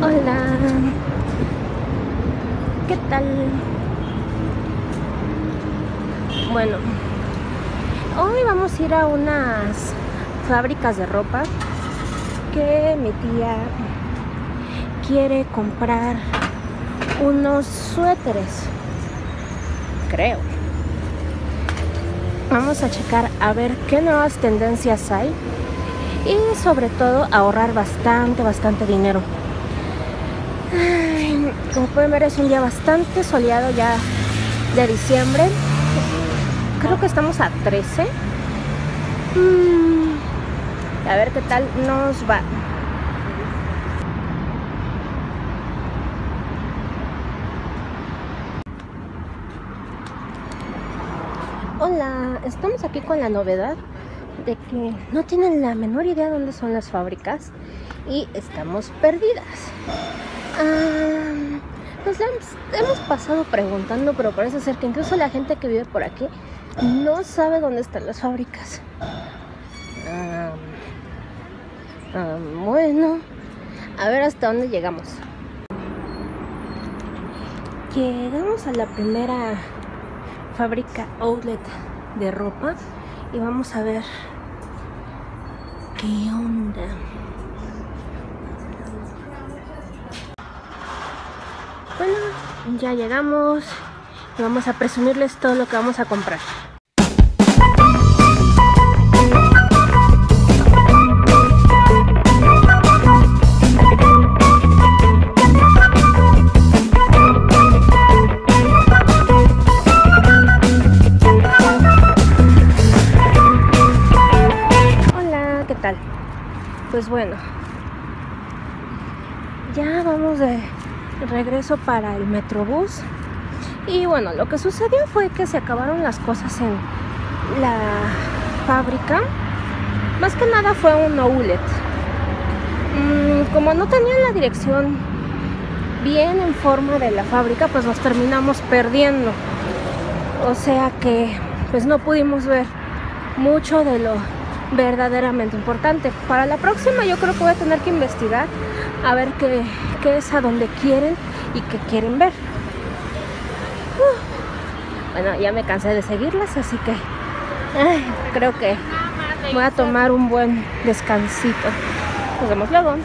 Hola. ¿Qué tal? Bueno, hoy vamos a ir a unas fábricas de ropa que mi tía quiere comprar unos suéteres. Creo. Vamos a checar a ver qué nuevas tendencias hay y sobre todo ahorrar bastante, bastante dinero. Como pueden ver es un día bastante soleado ya de diciembre. Creo que estamos a 13. Mm, a ver qué tal nos va. Hola, estamos aquí con la novedad de que no tienen la menor idea dónde son las fábricas y estamos perdidas. Ah, nos hemos, pasado preguntando, pero parece ser que incluso la gente que vive por aquí no sabe dónde están las fábricas. Ah, ah, bueno, a ver hasta dónde llegamos. Llegamos a la primera fábrica outlet de ropa y vamos a ver qué onda. Bueno, ya llegamos y vamos a presumirles todo lo que vamos a comprar. Hola, ¿qué tal? Pues bueno, ya vamos de regreso para el Metrobús. Y bueno, lo que sucedió fue que se acabaron las cosas en la fábrica. Más que nada fue un outlet. Mm, como no tenían la dirección bien en forma de la fábrica, pues nos terminamos perdiendo. O sea que pues no pudimos ver mucho de lo verdaderamente importante. Para la próxima yo creo que voy a tener que investigar a ver qué, qué es a donde quieren y qué quieren ver. Uh, bueno, ya me cansé de seguirlas, así que creo que voy a tomar un buen descansito. Nos vemos luego.